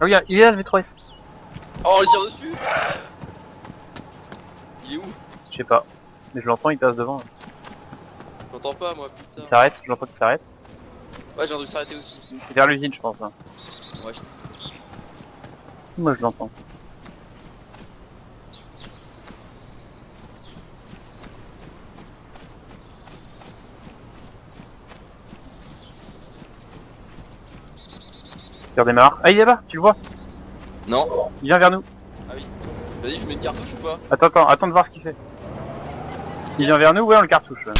Ah oui, il est là le V3S. Oh, il tire dessus Il est où? Je sais pas. Mais je l'entends, il passe devant. J'entends pas moi, Il putain. s'arrête, je l'entends qu'il s'arrête. Ouais, j'ai entendu s'arrêter aussi. Il est vers l'usine, je pense. hein. Ouais, je- Moi, je l'entends. Il redémarre. Ah, il est là-bas, tu le vois Non. Il vient vers nous. Vas-y, je mets une cartouche ou pas Attends, attends, attends de voir ce qu'il fait. Il vient vers nous, ouais, on le cartouche. ouais.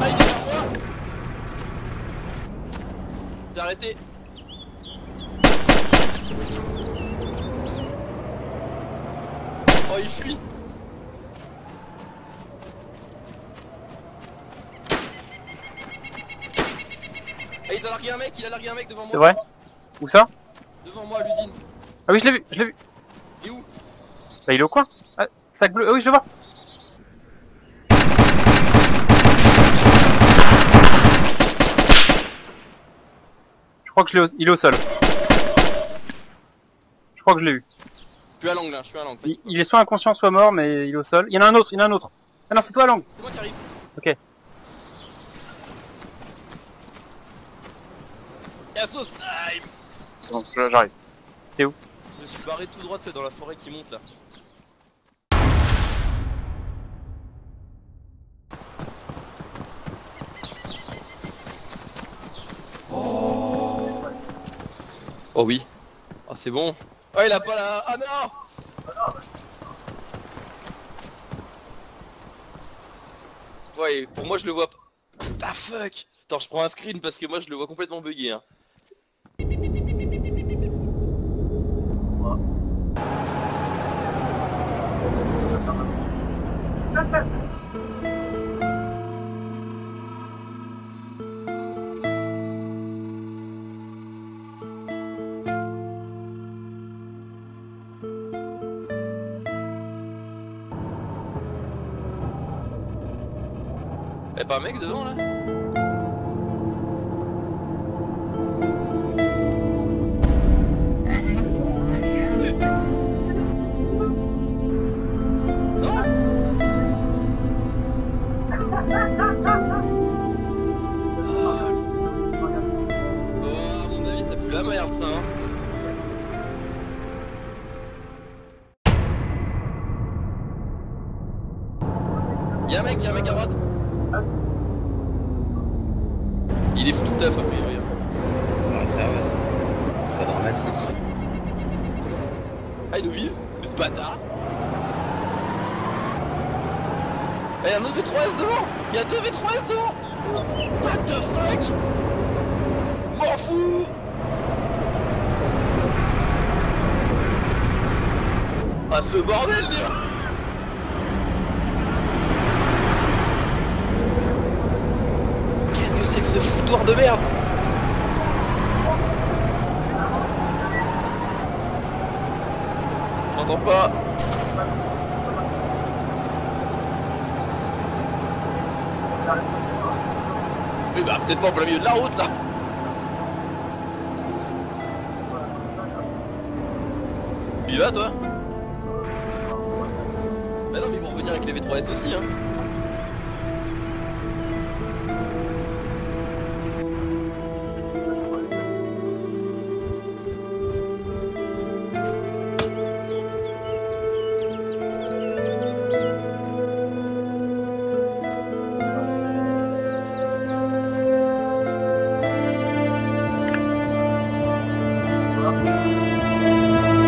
Ah, il est vers moi T'es arrêté Oh, il fuit Ah, il a largué un mec, il a largué un mec devant moi. C'est vrai Où ça Devant moi à l'usine. Ah oui, je l'ai vu, je l'ai vu. Il est où Bah, il est au coin. Ah, sac bleu, ah oui, je le vois. Je crois que je l'ai au... Il est au sol. Je crois que je l'ai eu. Je suis à l'angle, hein, je suis à l'angle. Il, il est soit inconscient, soit mort, mais il est au sol. Il y en a un autre, il y en a un autre. Ah non, c'est toi, Lang. C'est moi qui arrive. Ok. Y'a sauce time C'est bon, j'arrive. Je me suis barré tout droit, c'est dans la forêt qui monte là. Oh oui. Oh c'est bon. Oh il a pas la... Ah non Ouais, pour moi je le vois pas. Ah fuck Attends, je prends un screen parce que moi je le vois complètement bugué. Hein. Y'a pas un mec devant là? Y'a un mec, y'a un mec à droite. Il est full stuff a priori. hein. Non, ça va, c'est c'est pas dramatique. Ah, il nous vise Mais ce bâtard Eh, y'a un autre V3S devant Y'a deux V3S devant What the fuck? M'en fous Ah, ce bordel, déjà Qu'est-ce que c'est que ce foutoir de merde. J'entends pas. Mais bah peut-être pas en plein milieu de la route là. Y vas toi? Bah non mais ils vont revenir avec les V3S aussi hein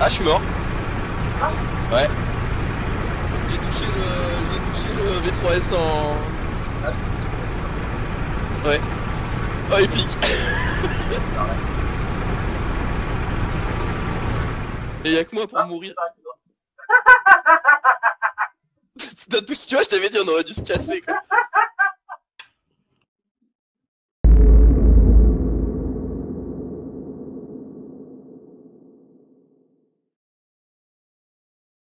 Ah je suis mort Ouais J'ai touché le. J'ai touché le V3S en. Ouais. Oh épique Et y'a que moi pour mourir. T'as touché, tu vois, je t'avais dit on aurait dû se casser quoi.